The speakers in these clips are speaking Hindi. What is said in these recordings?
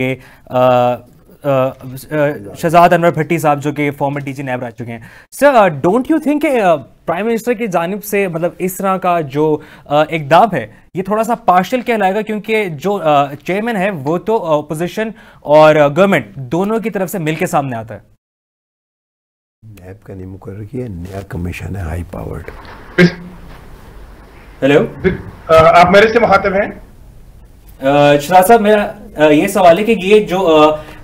के शहजाद अनवर भट्टी साहब जो कि फॉर्मर डी जी नैब रह चुके हैं। Sir don't you think prime minister की जानब से मतलब इस तरह का जो इकदाम है ये थोड़ा सा पार्शल कहलाएगा क्योंकि जो चेयरमैन है वो तो अपोजिशन और गवर्नमेंट दोनों की तरफ़ से मिलकर सामने आता है। नैब का नहीं मुकर किया नया कमीशन है हाई पावर्ड हेलो आप मेरे से मुखातब हैं? शराज साहब, मेरा ये सवाल है कि ये जो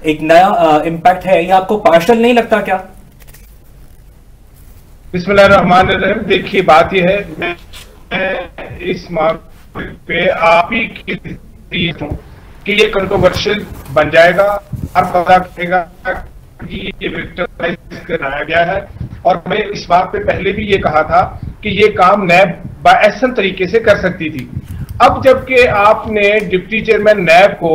एक नया इम्पैक्ट है, ये आपको पार्शल नहीं लगता क्या? बिस्मिल्लाहमान देखिए, बात यह है, मैं इस मामले पे आप ही की कि ये कंट्रोवर्शियल बन जाएगा, हर पता करेगा कि ये विक्टराइज कराया गया है। और मैं इस बात पे पहले भी ये कहा था कि ये काम नैब बासन तरीके से कर सकती थी। अब जबकि आपने डिप्टी चेयरमैन नैब को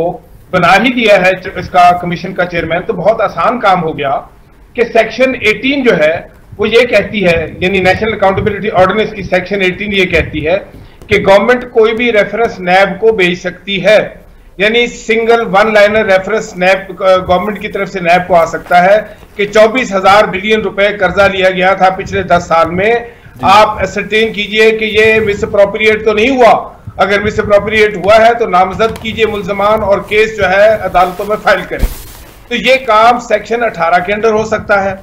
बना ही दिया है इसका कमीशन का चेयरमैन तो बहुत आसान काम हो गया कि सेक्शन 18 जो है वो ये कहती है यानी नेशनल अकाउंटेबिलिटी ऑर्डिनेंस की सेक्शन 18 ये कहती है कि गवर्नमेंट कोई भी रेफरेंस नैब को भेज सकती है। यानी single one liner reference NAB government की तरफ़ से नैब को आ सकता है कि चौबीस हज़ार बिलियन रुपए कर्जा लिया गया था पिछले दस साल में। आप एसरटेन कीजिए कि ये मिसअप्रोप्रिएट तो नहीं हुआ अगर मिस अप्रोप्रिएट हुआ है तो नामजद कीजिए मुलजमान और केस जो है, अदालतों में फ़ाइल करें। तो ये काम सेक्शन 18 के अंडर हो सकता है।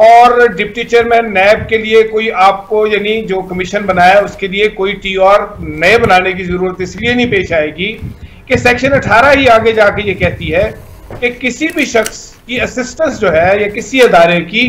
और डिप्टी चेयरमैन नैब के लिए कोई आपको, यानी जो कमीशन बनाया उसके लिए कोई टी और नए बनाने की ज़रूरत इसलिए नहीं पेश आएगी कि सेक्शन 18 ही आगे जाके ये कहती है कि किसी भी शख्स की असिस्टेंस जो है, या किसी अदारे की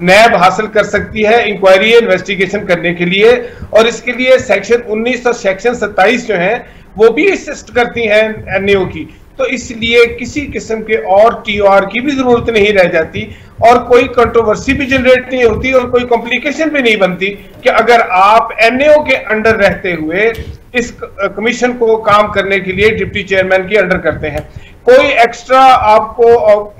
नैब हासिल कर सकती है इंक्वायरी इन्वेस्टिगेशन करने के लिए। और इसके लिए सेक्शन 19 और सेक्शन 27 जो है, वो भी असिस्ट करती हैं एनएओ की। तो इसलिए किसी किस्म के और टीआर की भी ज़रूरत नहीं रह जाती और कोई कंट्रोवर्सी भी जनरेट नहीं होती और कोई कॉम्प्लिकेशन भी नहीं बनती कि अगर आप एनएओ के अंडर रहते हुए इस कमीशन को काम करने के लिए डिप्टी चेयरमैन के अंडर करते हैं। कोई एक्स्ट्रा आपको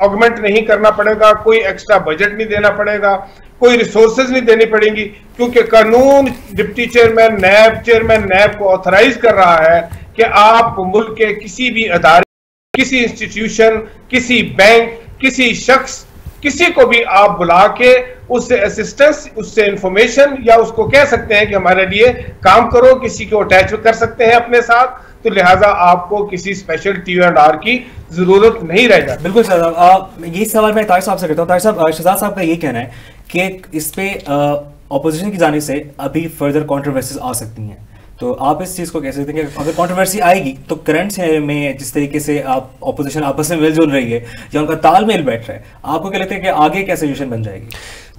ऑगमेंट नहीं करना पड़ेगा, कोई एक्स्ट्रा बजट नहीं देना पड़ेगा, कोई रिसोर्सेज नहीं देनी पड़ेंगी, क्योंकि कानून deputy chairman NAB chairman NAB को ऑथराइज कर रहा है कि आप मुल्क के किसी भी अदारे, किसी इंस्टीट्यूशन किसी बैंक किसी शख्स, किसी को भी आप बुला के उससे असिस्टेंस उससे इंफॉर्मेशन या उसको कह सकते हैं कि हमारे लिए काम करो, किसी को अटैच कर सकते हैं अपने साथ। तो लिहाजा आपको किसी स्पेशल टी एंड आर की ज़रूरत नहीं रह जाती बिल्कुल सर ये सवाल मैं तार साहब से करता हूँ। तार साहब शहजाद साहब का ये कहना है कि इस पे अपोजिशन की जाने से अभी फर्दर कॉन्ट्रोवर्सीज आ सकती हैं। तो आप इस चीज़ को कैसे देखते हैं अगर कंट्रोवर्सी आएगी तो करंट में जिस तरीके से आप ऑपोजिशन आपस में मिलजुल रही है, या उनका तालमेल बैठ रहा है, आपको क्या लगता है कि आगे क्या सिचुएशन बन जाएगी?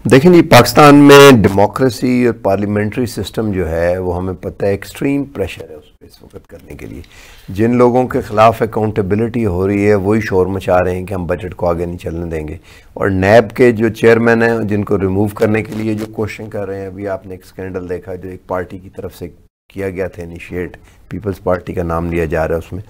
देखें जी, पाकिस्तान में डेमोक्रेसी और पार्लियामेंट्री सिस्टम जो है, वो हमें पता है एक्सट्रीम प्रेशर है उस पर इस वक्त करने के लिए। जिन लोगों के ख़िलाफ़ अकाउंटेबिलिटी हो रही है, वही शोर मचा रहे हैं कि हम बजट को आगे नहीं चलने देंगे। और नैब के जो चेयरमैन हैं, जिनको रिमूव करने के लिए जो क्वेश्चन कर रहे हैं, अभी आपने एक स्कैंडल देखा जो एक पार्टी की तरफ़ से किया गया था इनिशिएट पीपल्स पार्टी का नाम लिया जा रहा है उसमें।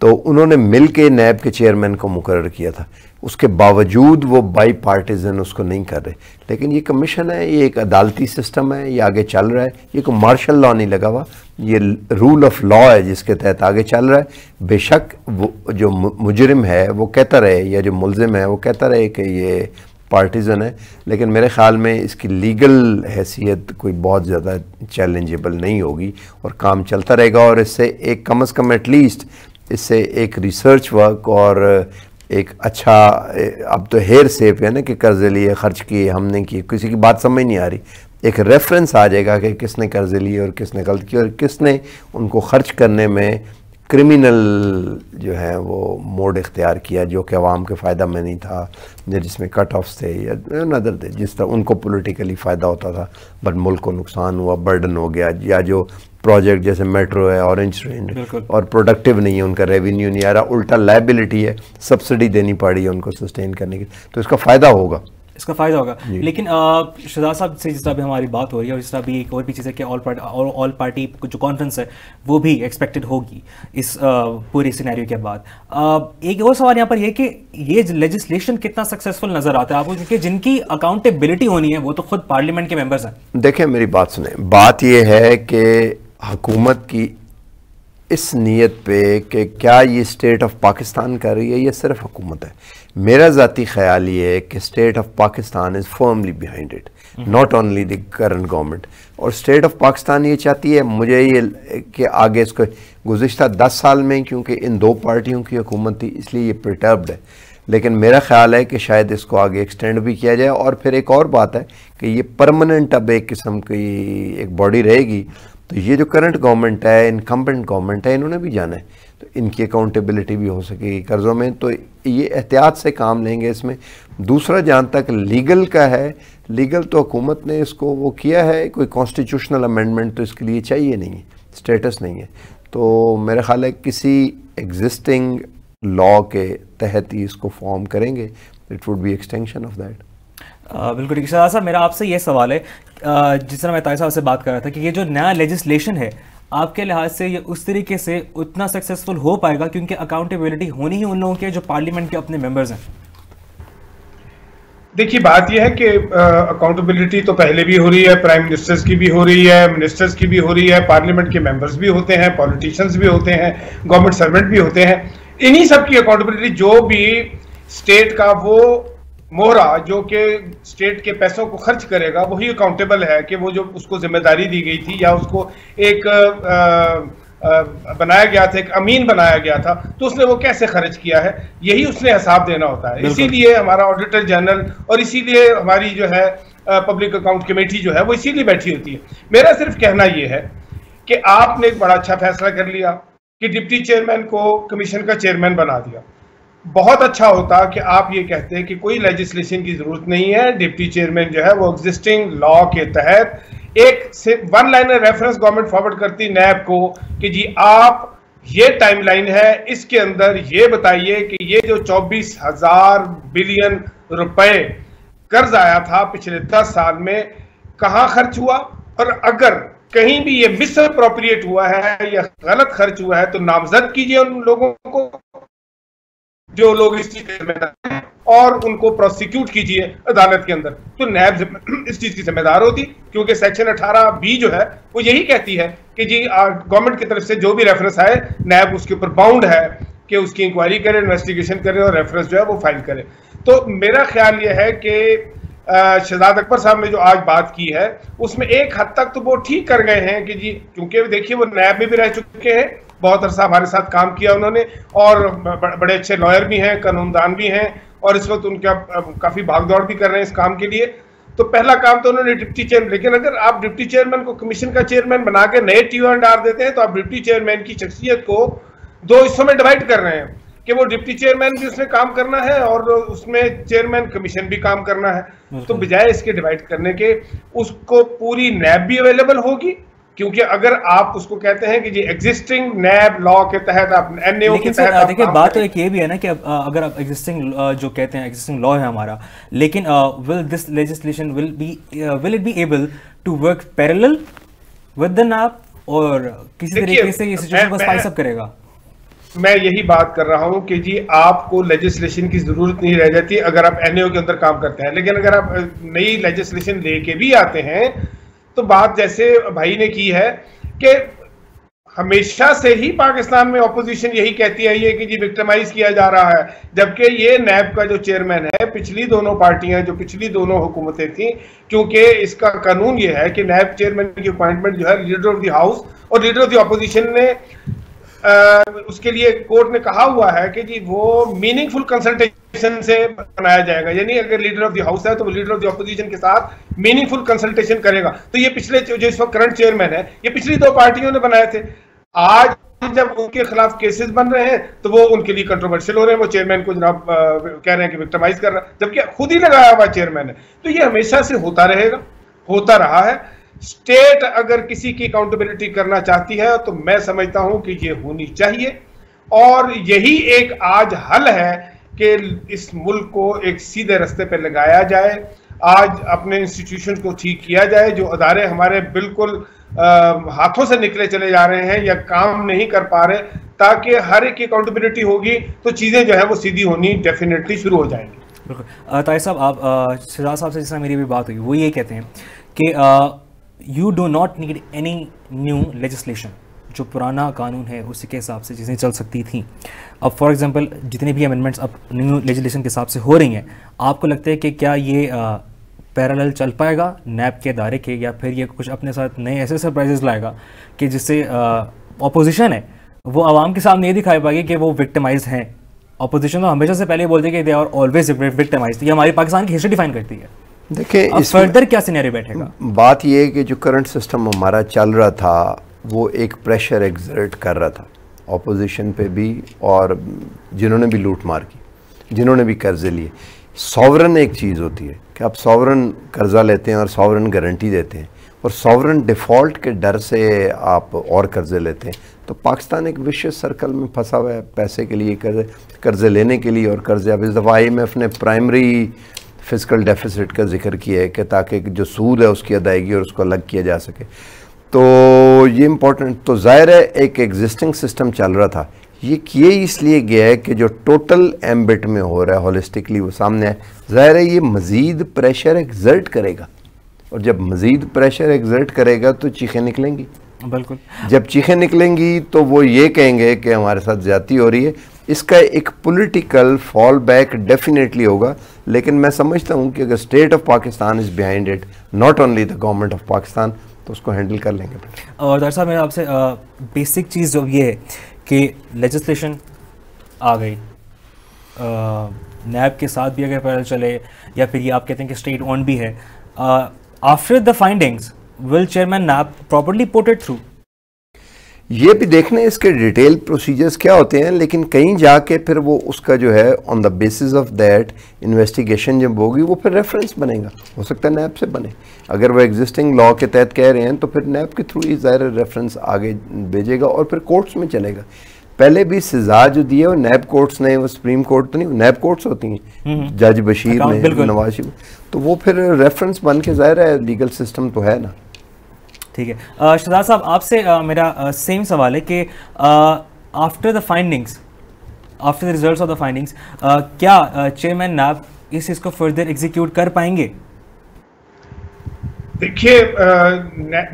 तो उन्होंने मिल के नैब के चेयरमैन को मुकर किया था। उसके बावजूद वो बाई पार्टीजन उसको नहीं कर रहे। लेकिन ये कमीशन है, ये एक अदालती सिस्टम है, ये आगे चल रहा है। ये कोई मार्शल लॉ नहीं लगा हुआ। ये रूल ऑफ़ लॉ है जिसके तहत आगे चल रहा है। बेशक वो जो मुजरिम है, वो कहता रहे, या जो मुलजिम है, वो कहता रहे कि ये पार्टीज़न है। लेकिन मेरे ख़्याल में इसकी लीगल हैसियत कोई बहुत ज़्यादा चैलेंजेबल नहीं होगी। और काम चलता रहेगा और इससे एक कम अज़ कम एटलीस्ट इससे एक रिसर्च वर्क और एक अच्छा अब तो हेयर सेफ़ है ना कि कर्ज़े लिए, ख़र्च किए, हमने किए, किसी की बात समझ नहीं आ रही। एक रेफरेंस आ जाएगा कि किसने कर्ज़े लिए और किसने गलत किया और किसने उनको खर्च करने में क्रिमिनल जो है वो मोड इख्तियार किया जो कि अवाम के फ़ायदा में नहीं था, या जिसमें कट ऑफ्स थे, या नज़र थे, जिस तरह उनको पॉलिटिकली फ़ायदा होता था बट मुल्क को नुकसान हुआ बर्डन हो गया, या जो प्रोजेक्ट जैसे मेट्रो है ऑरेंज ट्रेन और प्रोडक्टिव नहीं है उनका रेवेन्यू नहीं आ रहा उल्टा लाइबिलिटी है सब्सिडी देनी पड़ी है उनको सस्टेन करने की तो इसका फ़ायदा होगा। इसका फ़ायदा होगा। लेकिन शहजाद साहब से जिस तरह भी हमारी बात हो रही है और जिस तरह भी एक और भी चीज़ है कि ऑल पार्टी ऑल पार्टी जो कॉन्फ्रेंस है वो भी एक्सपेक्टेड होगी इस पूरे सिनेरियो के बाद। एक और सवाल यहाँ पर यह कि ये लेजिस्लेशन कितना सक्सेसफुल नज़र आता है? आपको क्योंकि जिनकी अकाउंटेबिलिटी होनी है वो तो खुद पार्लियामेंट के मेंबर्स हैं। देखें मेरी बात सुने। बात यह है कि हुकूमत की इस नीयत पे कि क्या ये स्टेट ऑफ़ पाकिस्तान कर रही है या सिर्फ़ हुकूमत है? मेरा ज़ाती ख्याल ये है कि state of Pakistan is firmly behind it not only the current government और स्टेट ऑफ़ पाकिस्तान ये चाहती है, मुझे ये कि आगे इसको गुज्त दस साल में, क्योंकि इन दो पार्टियों की हुकूमत थी, इसलिए ये प्रटर्ब्ड है। लेकिन मेरा ख्याल है कि शायद इसको आगे एक्सटेंड भी किया जाए। और फिर एक और बात है कि ये परमानेंट अब एक किस्म की एक बॉडी रहेगी तो ये जो करंट गवर्नमेंट है इनकम्बेंट गवर्नमेंट है, इन्होंने भी जाना है। तो इनकी अकाउंटेबिलिटी भी हो सकेगी कर्ज़ों में। तो ये एहतियात से काम लेंगे इसमें। दूसरा, जहाँ तक लीगल का है लीगल तो हुकूमत ने इसको वो किया है, कोई कॉन्स्टिट्यूशनल अमेंडमेंट तो इसके लिए चाहिए नहीं है स्टेटस नहीं है। तो मेरा ख्याल है किसी एग्जिस्टिंग लॉ के तहत ही इसको फॉर्म करेंगे। It would be extension of that बिल्कुल ठीक साहब मेरा आपसे ये सवाल है जिस तरह मैं ताई साहब से बात कर रहा था कि ये जो नया लेजिस्लेशन है, आपके लिहाज से ये उस तरीके से उतना सक्सेसफुल हो पाएगा क्योंकि अकाउंटेबिलिटी होनी ही उन लोगों के जो पार्लियामेंट के अपने मेंबर्स हैं? देखिए, बात यह है कि अकाउंटेबिलिटी तो पहले भी हो रही है प्राइम मिनिस्टर्स की भी हो रही है मिनिस्टर्स की भी हो रही है पार्लियामेंट के मेंबर्स भी होते हैं पॉलिटिशियंस भी होते हैं गवर्नमेंट सर्वेंट भी होते हैं। इन्हीं सब की अकाउंटेबिलिटी जो भी स्टेट का वो मोहरा जो कि स्टेट के पैसों को खर्च करेगा वही अकाउंटेबल है कि वो जो उसको ज़िम्मेदारी दी गई थी या उसको एक आ, आ, बनाया गया था एक अमीन बनाया गया था तो उसने वो कैसे खर्च किया है? यही उसने हिसाब देना होता है। इसीलिए हमारा ऑडिटर जनरल और इसीलिए हमारी जो है पब्लिक अकाउंट कमेटी जो है वो इसीलिए बैठी होती है। मेरा सिर्फ़ कहना ये है कि आपने एक बड़ा अच्छा फैसला कर लिया कि डिप्टी चेयरमैन को कमीशन का चेयरमैन बना दिया। बहुत अच्छा होता कि आप ये कहते कि कोई लेजिस्लेशन की ज़रूरत नहीं है। डिप्टी चेयरमैन जो है वो एग्जिस्टिंग लॉ के तहत एक से one liner reference government forward करती नैब को कि जी आप, ये टाइमलाइन है, इसके अंदर ये बताइए कि ये जो चौबीस हज़ार बिलियन रुपए कर्ज आया था पिछले दस साल में, कहाँ खर्च हुआ? और अगर कहीं भी ये मिस अप्रोप्रिएट हुआ है या गलत खर्च हुआ है तो नामजद कीजिए उन लोगों को। जो लोग इस चीज़ के और उनको प्रोसिक्यूट कीजिए अदालत के अंदर। तो नैब इस चीज़ की जिम्मेदार होती, क्योंकि सेक्शन 18 बी जो है, वो यही कहती है कि जी गवर्नमेंट की तरफ़ से जो भी रेफरेंस आए नैब उसके ऊपर बाउंड है कि उसकी इंक्वायरी करे इन्वेस्टिगेशन करे और रेफरेंस जो है वो फ़ाइल करे। तो मेरा ख्याल यह है कि शहजाद अकबर साहब ने जो आज बात की है, उसमें एक हद तक तो वो ठीक कर गए हैं कि जी, क्योंकि देखिए वो नैब में भी रह चुके हैं बहुत अरसा हमारे साथ काम किया उन्होंने और बड़े अच्छे लॉयर भी हैं कानूनदान भी हैं और इस वक्त उनका काफ़ी भागदौड़ भी कर रहे हैं इस काम के लिए। तो पहला काम तो उन्होंने डिप्टी चेयरमैन लेकिन अगर आप डिप्टी चेयरमैन को कमीशन का चेयरमैन बना के नए टी एंड आर देते हैं तो आप डिप्टी चेयरमैन की शख्सियत को दो हिस्सों में डिवाइड कर रहे हैं कि वो डिप्टी चेयरमैन भी उसमें काम करना है और उसमें चेयरमैन कमीशन भी काम करना है। तो बजाय इसके डिवाइड करने के उसको पूरी नैब भी अवेलेबल होगी क्योंकि अगर आप उसको कहते हैं कि जी एग्जिस्टिंग नैब लॉ के तहत आप एनएओ के तहत देखिए बात तो एक ये भी है ना कि अगर आप एग्जिस्टिंग जो कहते हैं एग्जिस्टिंग लॉ है हमारा लेकिन will this legislation will be will it be able to work parallel with the NAB और किसी तरीके से ये सिचुएशन को स्पाइस अप करेगा? मैं यही बात कर रहा हूँ कि जी आपको लेजिस्लेशन की ज़रूरत नहीं रह जाती अगर आप एनएओ के अंदर काम करते हैं। लेकिन अगर आप नई लेजिस्लेशन लेके भी आते हैं तो बात जैसे भाई ने की है कि हमेशा से ही पाकिस्तान में ऑपोजिशन यही कहती आई है कि जी विक्टिमाइज किया जा रहा है। जबकि ये नैब का जो चेयरमैन है, पिछली दोनों पार्टियाँ, जो पिछली दोनों हुकूमतें थी क्योंकि इसका कानून ये है कि नैब चेयरमैन की अपॉइंटमेंट जो है लीडर ऑफ़ द हाउस और लीडर ऑफ़ द ऑपोजिशन ने उसके लिए कोर्ट ने कहा हुआ है कि जी वो मीनिंगफुल कंसल्टेशन से बनाया जाएगा। यानी अगर लीडर ऑफ़ द हाउस है तो वो लीडर ऑफ़ द ऑपोजिशन के साथ मीनिंगफुल कंसल्टेशन करेगा। तो ये पिछले जो इस वक्त करंट चेयरमैन है, ये पिछली दो पार्टियों ने बनाए थे। आज जब उनके खिलाफ केसेस बन रहे हैं तो वो उनके लिए कंट्रोवर्शियल हो रहे हैं। वो चेयरमैन को जनाब कह रहे हैं कि विक्टमाइज कर रहा है। जबकि खुद ही लगाया हुआ चेयरमैन है। तो ये हमेशा से होता रहेगा, होता रहा है। स्टेट अगर किसी की अकाउंटेबिलिटी करना चाहती है तो मैं समझता हूँ कि ये होनी चाहिए। और यही एक आज हल है कि इस मुल्क को एक सीधे रास्ते पर लगाया जाए। आज अपने इंस्टीट्यूशन को ठीक किया जाए जो अदारे हमारे बिल्कुल आ, हाथों से निकले चले जा रहे हैं या काम नहीं कर पा रहे ताकि हर एक की अकाउंटेबिलिटी होगी तो चीज़ें जो है वो सीधी होनी डेफिनेटली शुरू हो जाएँगी। ताई साहब आप शहजाद साहब से जिस मेरी भी बात हुई वो ये कहते हैं कि you do not need any new legislation, जो पुराना कानून है, उसी के हिसाब से चीज़ें चल सकती थी। अब फॉर एग्जांपल जितने भी अमेंडमेंट्स अब न्यू लेजिस्लेशन के हिसाब से हो रही हैं, आपको लगता है कि क्या ये पैरेलल चल पाएगा नैब के दायरे के, या फिर ये कुछ अपने साथ नए ऐसे सरप्राइजेस लाएगा कि जिससे अपोजिशन है, वो आवाम के सामने ये दिखाई पाएगी कि वो विक्टिमाइज हैं। अपोजिशन तो हमेशा से पहले बोलते हैं कि दे आर ऑलवेज विक्टिमाइज ये हमारी पाकिस्तान की हिस्ट्री डिफाइन करती है। देखिए फर्दर क्या सिनेरियो बैठेगा? बात यह है कि जो करंट सिस्टम हमारा चल रहा था वो एक प्रेशर एग्जर्ट कर रहा था ऑपोजिशन पे भी और जिन्होंने भी लूट मार की जिन्होंने भी कर्जे लिए। सॉवरन एक चीज़ होती है कि आप सॉवरन कर्जा लेते हैं और सॉवरन गारंटी देते हैं और सॉवरन डिफ़ॉल्ट के डर से आप और कर्जे लेते हैं। तो पाकिस्तान एक विशेष सर्कल में फंसा हुआ है पैसे के लिए कर्जे कर्जे लेने के लिए और कर्जे। अब इस दफ़ा आई एम एफ़ ने प्राइमरी फ़िज़िकल डेफिसिट का ज़िक्र किया है कि ताकि जो सूद है उसकी अदायगी और उसको अलग किया जा सके। तो ये इम्पोर्टेंट तो ज़ाहिर है एक एग्जिस्टिंग सिस्टम चल रहा था। ये किए इसलिए गया है कि जो टोटल एम्बिट में हो रहा है होलिस्टिकली वो सामने है। ज़ाहिर है ये मज़ीद प्रेशर एग्जर्ट करेगा। और जब मज़ीद प्रेशर एग्जर्ट करेगा तो चीखें निकलेंगी। बिल्कुल। जब चीखें निकलेंगी तो वो ये कहेंगे कि हमारे साथ ज़्यादती हो रही है। इसका एक पॉलिटिकल फॉल बैक डेफिनेटली होगा, लेकिन मैं समझता हूँ कि अगर state of Pakistan is behind it not only the government of Pakistan तो उसको हैंडल कर लेंगे और साहब, मेरा आपसे बेसिक चीज़ जो ये है कि लेजिस्लेशन आ गई। नैब के साथ भी अगर पैदल चले, या फिर ये आप कहते हैं कि स्टेट ऑन भी है after the findings will chairman NAB properly ported through ये भी देखने इसके डिटेल प्रोसीजर्स क्या होते हैं लेकिन कहीं जाके फिर वो उसका जो है on the basis of that investigation जब होगी वो फिर रेफरेंस बनेगा। हो सकता है नैब से बने। अगर वो एग्जिस्टिंग लॉ के तहत कह रहे हैं तो फिर नैब के थ्रू ही ज़ाहिर रेफरेंस आगे भेजेगा और फिर कोर्ट्स में चलेगा। पहले भी सजा जो दी है वो नैब कोर्ट्स ने वो सुप्रीम कोर्ट तो नहीं नैब कोर्ट्स होती हैं। हम्म। जज बशीर ने नवाज़ तो वो फिर रेफरेंस बन के ज़ाहिर है लीगल सिस्टम तो है ना। ठीक है। शहजाद साहब, आपसे मेरा सेम सवाल है कि after the findings after the results of the findings क्या चेयरमैन नैब इस चीज़ को फर्दर एग्जीक्यूट कर पाएँगे? देखिए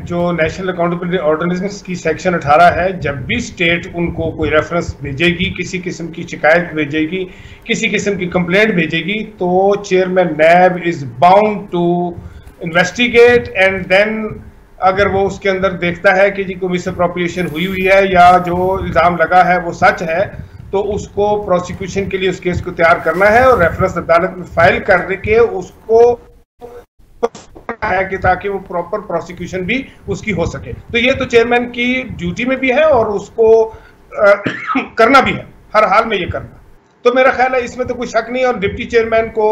जो नेशनल अकाउंटेबिलिटी ऑर्गेनाइजेशन की सेक्शन 18 है, जब भी स्टेट उनको कोई रेफरेंस भेजेगी, किसी किस्म की शिकायत भेजेगी, किसी किस्म की कंप्लेंट भेजेगी तो chairman NAB is bound to investigate and then अगर वो उसके अंदर देखता है कि जी कोई मिस अप्रोप्रिएशन हुई हुई है या जो इल्ज़ाम लगा है वो सच है तो उसको प्रोसिक्यूशन के लिए उस केस को तैयार करना है और रेफरेंस अदालत में फ़ाइल कर के उसको है कि ताकि वो प्रॉपर प्रोसिक्यूशन भी उसकी हो सके। तो ये तो चेयरमैन की ड्यूटी में भी है और उसको आ, करना भी है। हर हाल में ये करना। तो मेरा ख्याल है इसमें तो कोई शक नहीं और डिप्टी चेयरमैन को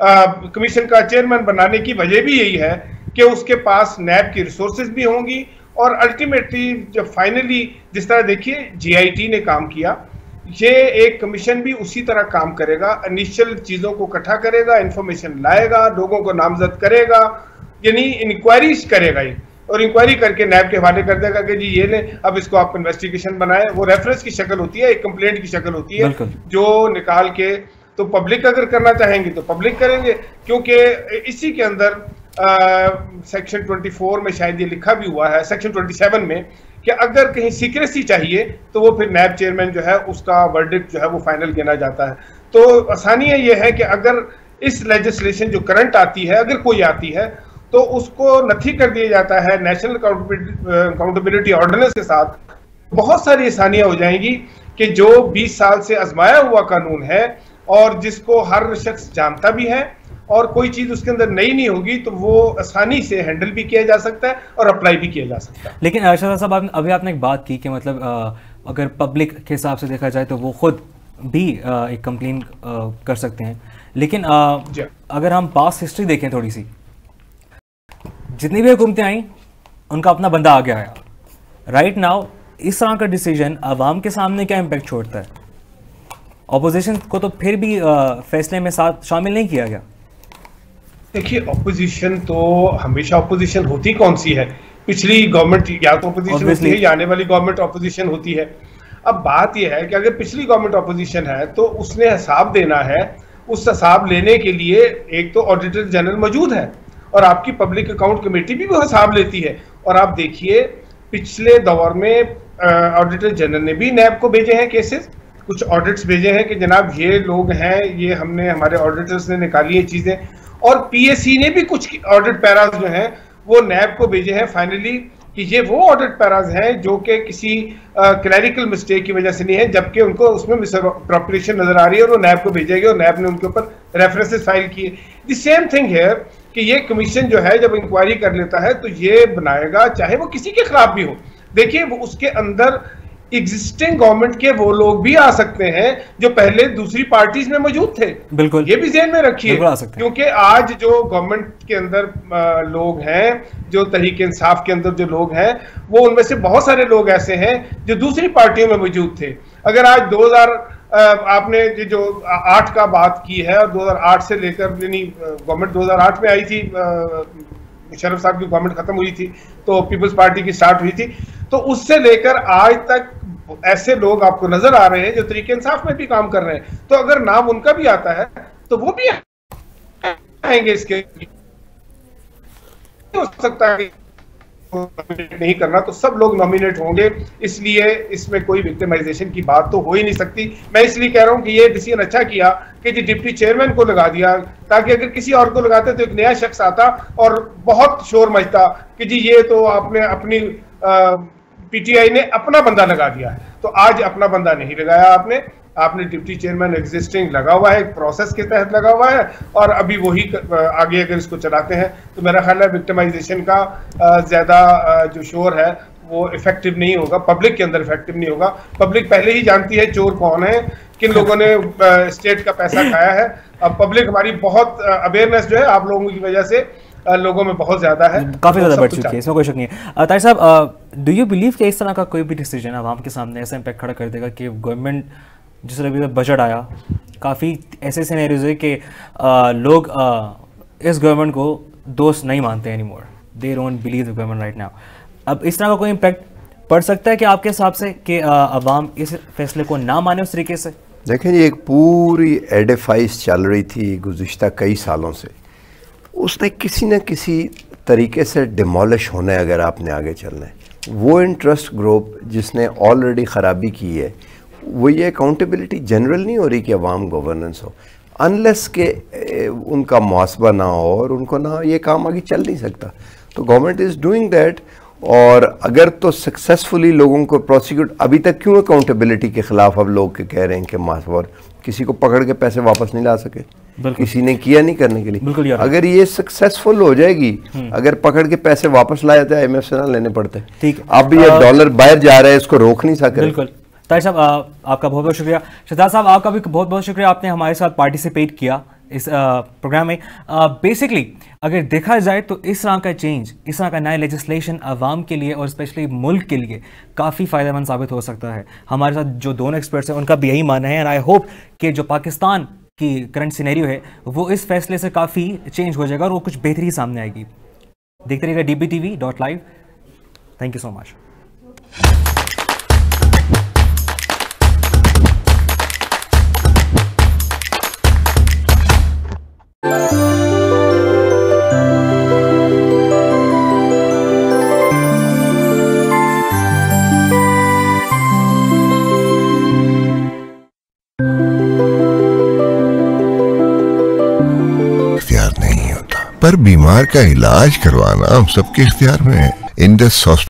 कमीशन का चेयरमैन बनाने की वजह भी यही है कि उसके पास नैब की रिसोर्सेज भी होंगी और अल्टीमेटली जब फाइनली जिस तरह देखिए जीआईटी ने काम किया ये एक कमीशन भी उसी तरह काम करेगा इनिशियल चीज़ों को इकट्ठा करेगा इंफॉर्मेशन लाएगा लोगों को नामजद करेगा यानी इंक्वायरीज करेगा ये और इंक्वायरी करके नैब के हवाले कर देगा कि जी ये ले अब इसको आप इन्वेस्टिगेशन बनाए। वो रेफरेंस की शक्ल होती है एक कंप्लेंट की शक्ल होती है जो निकाल के तो पब्लिक अगर करना चाहेंगे तो पब्लिक करेंगे क्योंकि इसी के अंदर सेक्शन 24 में शायद ये लिखा भी हुआ है, सेक्शन 27 में कि अगर कहीं सीक्रेसी चाहिए तो वो फिर नैब चेयरमैन जो है, उसका वर्डिक जो है, वो फाइनल गिना जाता है। तो आसानी ये है कि अगर इस लेजिस्लेशन जो करंट आती है, अगर कोई आती है तो उसको नथी कर दिया जाता है नेशनल अकाउंटेबिलिटी ऑर्डिनेंस के साथ। बहुत सारी आसानियाँ हो जाएँगी कि जो 20 साल से आजमाया हुआ कानून है और जिसको हर शख्स जानता भी है और कोई चीज़ उसके अंदर नई नहीं होगी तो वो आसानी से हैंडल भी किया जा सकता है और अप्लाई भी किया जा सकता है। लेकिन अर्षद साहब अभी आपने एक बात की कि मतलब आ, अगर पब्लिक के हिसाब से देखा जाए तो वो खुद भी आ, एक कंप्लेन कर सकते हैं। लेकिन आ, अगर हम पास हिस्ट्री देखें थोड़ी सी जितनी भी हुकूमतें आई उनका अपना बंदा आगे आया। राइट नाउ इस तरह का डिसीज़न आवाम के सामने क्या इम्पेक्ट छोड़ता है? अपोजिशन को तो फिर भी फैसले में साथ शामिल नहीं किया गया। देखिए ऑपोजिशन तो हमेशा ऑपोजिशन होती कौन सी है? पिछली गवर्नमेंट या तो ऑपोजिशन होती है या आने वाली गवर्नमेंट ऑपोजिशन होती है। अब बात यह है कि अगर पिछली गवर्नमेंट ऑपोजिशन है तो उसने हिसाब देना है। उस हिसाब लेने के लिए एक तो ऑडिटर जनरल मौजूद है और आपकी पब्लिक अकाउंट कमेटी भी वो हिसाब लेती है। और आप देखिए पिछले दौर में ऑडिटर जनरल ने भी नैब को भेजे हैं केसेस कुछ ऑडिट्स भेजे हैं कि जनाब ये लोग हैं ये हमने हमारे ऑडिटर्स ने निकाली है चीज़ें। और पीएससी ने भी कुछ ऑडिट पैराज जो हैं, वो नैब को भेजे हैं फाइनली कि ये वो ऑडिट पैराज हैं जो कि किसी क्लैरिकल मिस्टेक की वजह से नहीं है, जबकि उनको उसमें मिसअप्रोप्रिएशन नज़र आ रही है और वो नैब को भेजा गया और नैब ने उनके ऊपर रेफरेंसेस फ़ाइल किए। द सेम थिंग है कि ये कमीशन जो है, जब इंक्वायरी कर लेता है तो ये बनाएगा, चाहे वो किसी के खिलाफ भी हो। देखिए उसके अंदर एग्जिस्टिंग गवर्नमेंट के वो लोग भी आ सकते हैं जो पहले दूसरी पार्टीज़ में मौजूद थे। बिल्कुल। ये भी जेन में रखिए क्योंकि आज जो गवर्नमेंट के अंदर लोग हैं जो तहरीक इंसाफ के अंदर जो लोग हैं वो उनमें से बहुत सारे लोग ऐसे हैं जो दूसरी पार्टियों में मौजूद थे। अगर आज 2000 आपने जो आठ का बात की है और 2008 से लेकर यानी गवर्नमेंट 2008 में आई थी शरफ साहब की गवर्नमेंट खत्म हुई थी तो पीपल्स पार्टी की स्टार्ट हुई थी। तो उससे लेकर आज तक ऐसे लोग आपको नज़र आ रहे हैं जो तरीके इंसाफ में भी काम कर रहे हैं। तो अगर नाम उनका भी आता है तो वो भी आएँगे इसके हो सकता है नहीं करना तो सब लोग नॉमिनेट होंगे। इसलिए इसमें कोई विक्टिमाइजेशन की बात तो हो ही नहीं सकती। मैं इसलिए कह रहा हूँ कि ये डिसीज़न अच्छा किया कि जी डिप्टी चेयरमैन को लगा दिया, ताकि अगर किसी और को लगाते तो एक नया शख्स आता और बहुत शोर मचता कि जी ये तो आपने अपनी पीटीआई ने अपना बंदा लगा दिया तो आज अपना बंदा नहीं लगाया आपने। आपने डिप्टी चेयरमैन एग्जिस्टिंग लगा हुआ है एक प्रोसेस के तहत लगा हुआ है और अभी वही आगे अगर इसको चलाते हैं तो मेरा ख्याल है विक्टिमाइजेशन का ज़्यादा जो शोर है वो इफ़ेक्टिव नहीं होगा पब्लिक के अंदर इफ़ेक्टिव नहीं होगा। पब्लिक पहले ही जानती है चोर कौन है किन लोगों ने स्टेट का पैसा खाया है। अब पब्लिक हमारी बहुत अवेयरनेस जो है आप लोगों की वजह से लोगों में बहुत ज़्यादा है। काफ़ी ज़्यादा बढ़ चुकी है इसमें कोई शक नहीं है। तार साहब डू यू बिलीव कि इस तरह का कोई भी डिसीज़न आवाम के सामने ऐसा इम्पैक्ट खड़ा कर देगा कि गवर्नमेंट जिस तरह अभी बजट आया काफ़ी ऐसे सीनेरियोज है कि लोग आ, इस गवर्नमेंट को दोस्त नहीं मानते any more they don't believe the government right now अब इस तरह का कोई इम्पैक्ट पड़ सकता है कि आपके हिसाब से कि अवाम इस फैसले को ना माने उस तरीके से? देखें जी एक पूरी एडिफाइस चल रही थी गुज्तर कई सालों से। उसने किसी न किसी तरीके से डिमोलिश होना है अगर आपने आगे चलना है। वो इंटरेस्ट ग्रुप जिसने ऑलरेडी ख़राबी की है वो ये अकाउंटेबिलिटी जनरल नहीं हो रही कि अवाम गवर्नेंस हो। अनलेस के उनका मुआसबा ना हो और उनको ना ये काम आगे चल नहीं सकता। तो गवर्नमेंट इज़ डूइंग दैट और अगर तो सक्सेसफुली लोगों को प्रोसिक्यूट अभी तक क्यों अकाउंटेबिलिटी के ख़िलाफ़ अब लोग के कह रहे हैं कि मुआसबा और किसी को पकड़ के पैसे वापस नहीं ला सके? किसी ने किया नहीं करने के लिए। अगर ये सक्सेसफुल हो जाएगी हम्म। अगर पकड़ के पैसे वापस लाए जाते आई से ना लेने पड़ते। ठीक। अब ये डॉलर बाहर जा रहा है इसको रोक नहीं सके बिल्कुल। ताहिर साहब आपका बहुत बहुत शुक्रिया। शहजाद साहब, आपका भी बहुत बहुत शुक्रिया। आपने हमारे साथ पार्टिसिपेट किया इस प्रोग्राम में। बेसिकली अगर देखा जाए तो इस तरह का चेंज इस तरह का नया लेजिस्लेशन आवाम के लिए और स्पेशली मुल्क के लिए काफ़ी फ़ायदेमंद साबित हो सकता है। हमारे साथ जो दोनों एक्सपर्ट्स हैं, उनका भी यही मानना है। एंड आई होप कि जो पाकिस्तान की करंट सिनेरियो है, वो इस फैसले से काफ़ी चेंज हो जाएगा और वो कुछ बेहतरी सामने आएगी। देखते रहिएगा D B T V dot live thank you so much पर बीमार का इलाज करवाना हम सबके इख्तियार में है। इंडस